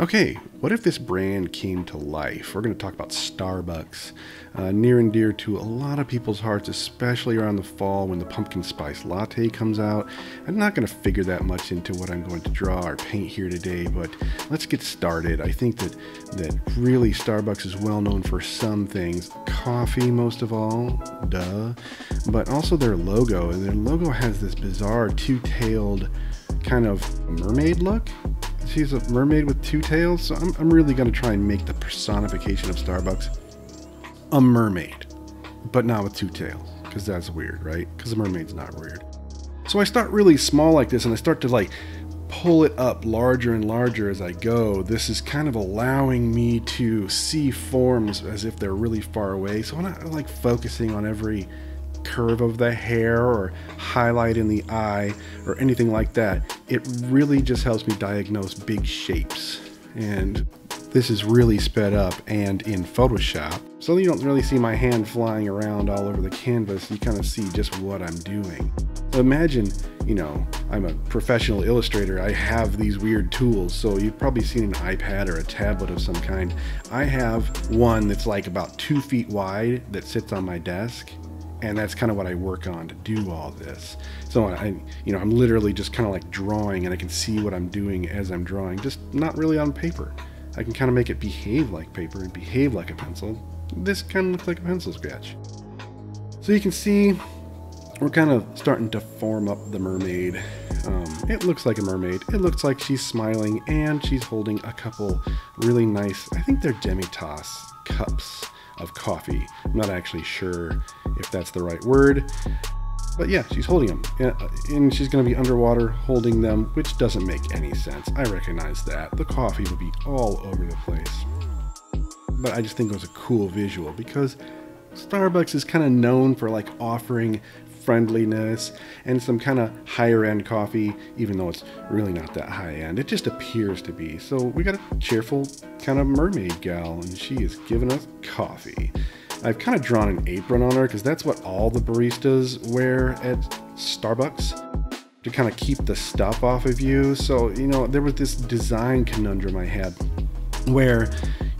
Okay, what if this brand came to life? We're going to talk about Starbucks, uh, near and dear to a lot of people's hearts, especially around the fall when the pumpkin spice latte comes out. I'm not going to figure that much into what I'm going to draw or paint here today, but let's get started. I think that that really Starbucks is well known for some things, coffee most of all, duh, but also their logo. And their logo has this bizarre two-tailed kind of mermaid look she's a mermaid with two tails. So I'm, I'm really going to try and make the personification of Starbucks a mermaid, but not with two tails, because that's weird, right? Because a mermaid's not weird. So I start really small like this, and I start to like pull it up larger and larger as I go. This is kind of allowing me to see forms as if they're really far away. So I'm not like focusing on every curve of the hair or highlight in the eye or anything like that. It really just helps me diagnose big shapes. And this is really sped up and in Photoshop. So you don't really see my hand flying around all over the canvas. You kind of see just what I'm doing. So imagine, you know, I'm a professional illustrator. I have these weird tools. So you've probably seen an iPad or a tablet of some kind. I have one that's like about two feet wide that sits on my desk and that's kind of what I work on to do all this. So I, you know, I'm literally just kind of like drawing, and I can see what I'm doing as I'm drawing, just not really on paper. I can kind of make it behave like paper and behave like a pencil. This kind of looks like a pencil sketch. So you can see we're kind of starting to form up the mermaid. Um, it looks like a mermaid. It looks like she's smiling and she's holding a couple really nice, I think they're Demitasse cups of coffee. I'm not actually sure if that's the right word. But yeah, she's holding them. Uh, and she's going to be underwater holding them, which doesn't make any sense. I recognize that. The coffee would be all over the place. But I just think it was a cool visual because Starbucks is kind of known for like offering friendliness and some kind of higher end coffee, even though it's really not that high end. It just appears to be. So we got a cheerful kind of mermaid gal, and she is giving us coffee. I've kind of drawn an apron on her because that's what all the baristas wear at Starbucks to kind of keep the stuff off of you. So, you know, there was this design conundrum I had where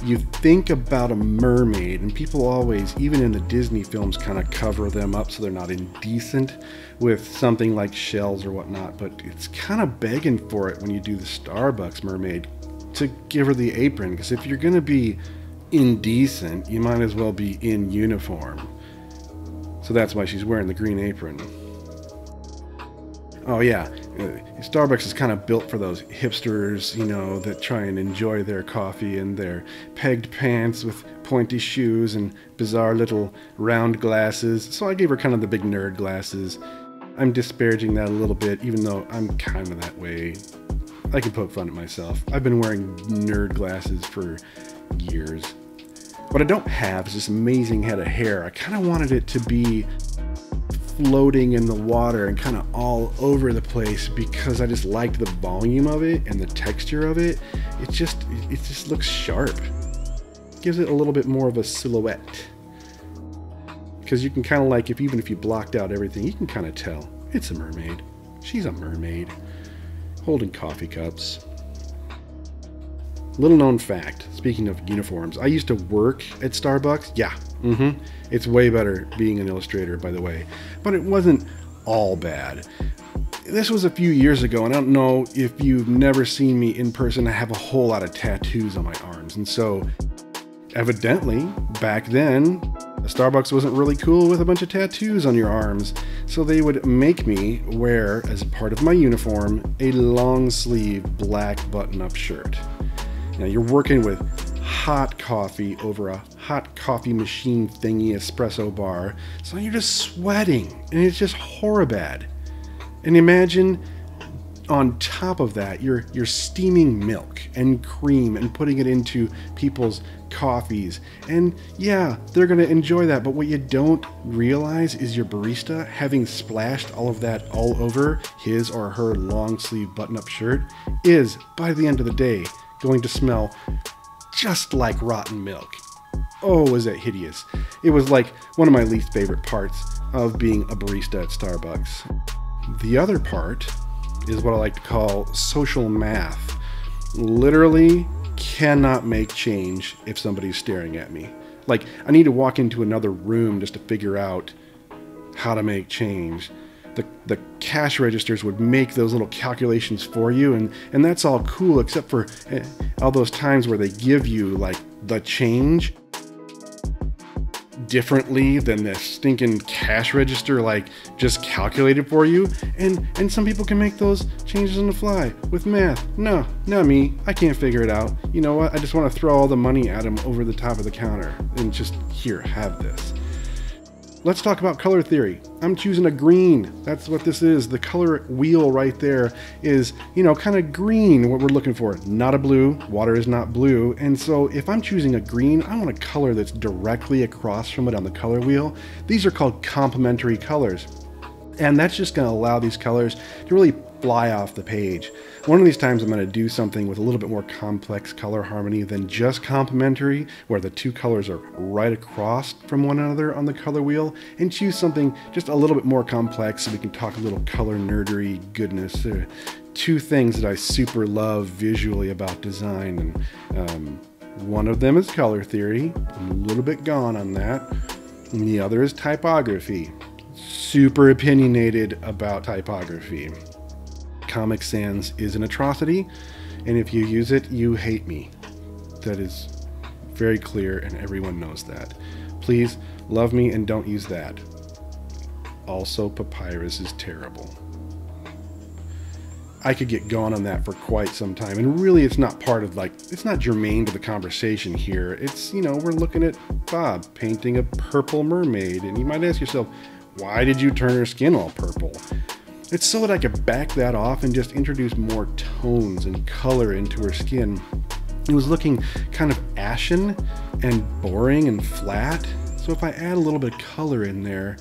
you think about a mermaid, and people always, even in the Disney films, kind of cover them up so they're not indecent with something like shells or whatnot. But it's kind of begging for it when you do the Starbucks mermaid to give her the apron, because if you're going to be indecent, you might as well be in uniform. So that's why she's wearing the green apron. Oh, yeah, Uh, Starbucks is kind of built for those hipsters, you know, that try and enjoy their coffee in their pegged pants with pointy shoes and bizarre little round glasses. So I gave her kind of the big nerd glasses. I'm disparaging that a little bit, even though I'm kind of that way. I can poke fun at myself. I've been wearing nerd glasses for years. What I don't have is this amazing head of hair. I kind of wanted it to be floating in the water and kind of all over the place because I just liked the volume of it and the texture of it. It just it just looks sharp. Gives it a little bit more of a silhouette. Because you can kind of like if even if you blocked out everything, you can kind of tell it's a mermaid. She's a mermaid holding coffee cups. Little known fact, speaking of uniforms, I used to work at Starbucks. Yeah, mm-hmm. It's way better being an illustrator, by the way. But it wasn't all bad. This was a few years ago, and I don't know if you've never seen me in person. I have a whole lot of tattoos on my arms. And so, evidently, back then, Starbucks wasn't really cool with a bunch of tattoos on your arms. So they would make me wear, as part of my uniform, a long sleeve black button up shirt. Now you're working with hot coffee over a hot coffee machine thingy espresso bar, so you're just sweating, and it's just horrible. And imagine on top of that, you're you're steaming milk and cream and putting it into people's coffees. And yeah, they're gonna enjoy that, but what you don't realize is your barista having splashed all of that all over his or her long sleeve button up shirt is by the end of the day going to smell just like rotten milk. Oh, was that hideous. It was like one of my least favorite parts of being a barista at Starbucks. The other part is what I like to call social math. Literally cannot make change if somebody's staring at me. Like, I need to walk into another room just to figure out how to make change. The, the cash registers would make those little calculations for you, and, and that's all cool, except for eh, all those times where they give you like the change differently than the stinking cash register like just calculated for you. And and some people can make those changes on the fly with math. No not me. I can't figure it out. You know what? I just want to throw all the money at them over the top of the counter and just here have this Let's talk about color theory. I'm choosing a green. That's what this is. The color wheel right there is, you know, kind of green, what we're looking for. Not a blue. Water is not blue. And so if I'm choosing a green, I want a color that's directly across from it on the color wheel. These are called complementary colors. And that's just going to allow these colors to really fly off the page. One of these times I'm going to do something with a little bit more complex color harmony than just complementary, where the two colors are right across from one another on the color wheel, and choose something just a little bit more complex so we can talk a little color nerdery goodness. There are two things that I super love visually about design, and um, one of them is color theory. I'm a little bit gone on that. And the other is typography. Super opinionated about typography. Comic Sans is an atrocity, and if you use it, you hate me. That is very clear, and everyone knows that. Please love me and don't use that. Also, Papyrus is terrible. I could get gone on that for quite some time, and really, it's not part of like, it's not germane to the conversation here. It's, you know, we're looking at Bob painting a purple mermaid, and you might ask yourself, why did you turn her skin all purple? It's so that I could back that off and just introduce more tones and color into her skin. It was looking kind of ashen and boring and flat. So if I add a little bit of color in there,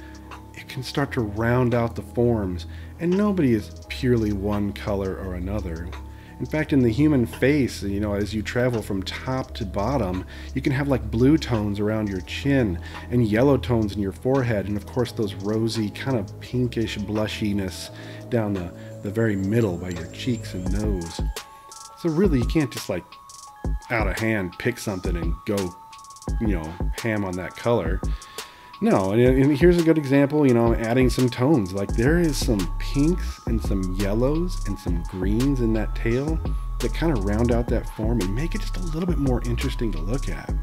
it can start to round out the forms. And nobody is purely one color or another. In fact, in the human face, you know, as you travel from top to bottom, you can have like blue tones around your chin and yellow tones in your forehead, and of course, those rosy, kind of pinkish blushiness down the, the very middle by your cheeks and nose. So, really, you can't just like out of hand pick something and go, you know, ham on that color. No, and here's a good example, you know, adding some tones. Like there is some pinks and some yellows and some greens in that tail that kind of round out that form and make it just a little bit more interesting to look at.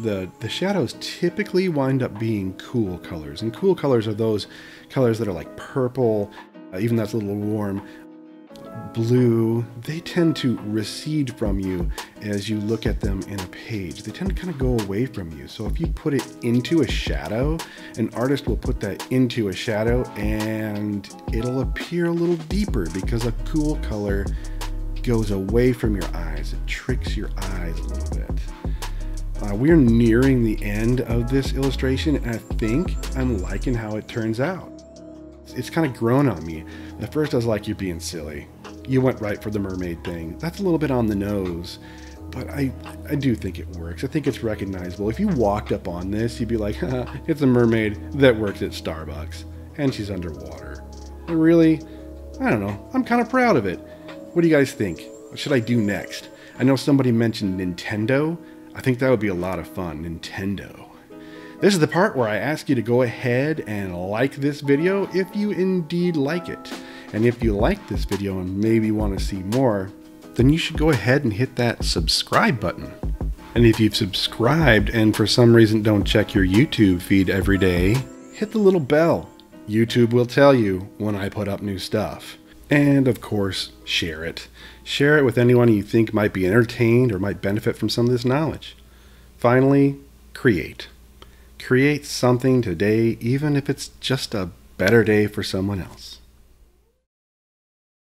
The, the shadows typically wind up being cool colors, and cool colors are those colors that are like purple, uh, even that's a little warm, blue, they tend to recede from you as you look at them in a page. They tend to kind of go away from you. So if you put it into a shadow, an artist will put that into a shadow and it'll appear a little deeper because a cool color goes away from your eyes. It tricks your eyes a little bit. Uh, we're nearing the end of this illustration and I think I'm liking how it turns out. It's kind of grown on me. At first I was like, you're being silly you went right for the mermaid thing. That's a little bit on the nose, but I, I do think it works. I think it's recognizable. If you walked up on this, you'd be like, it's a mermaid that works at Starbucks, and she's underwater. And really, I don't know. I'm kind of proud of it. What do you guys think? What should I do next? I know somebody mentioned Nintendo. I think that would be a lot of fun. Nintendo. This is the part where I ask you to go ahead and like this video if you indeed like it. And if you like this video and maybe want to see more, then you should go ahead and hit that subscribe button. And if you've subscribed and for some reason don't check your YouTube feed every day, hit the little bell. YouTube will tell you when I put up new stuff. And of course, share it. Share it with anyone you think might be entertained or might benefit from some of this knowledge. Finally, create. Create something today, even if it's just a better day for someone else.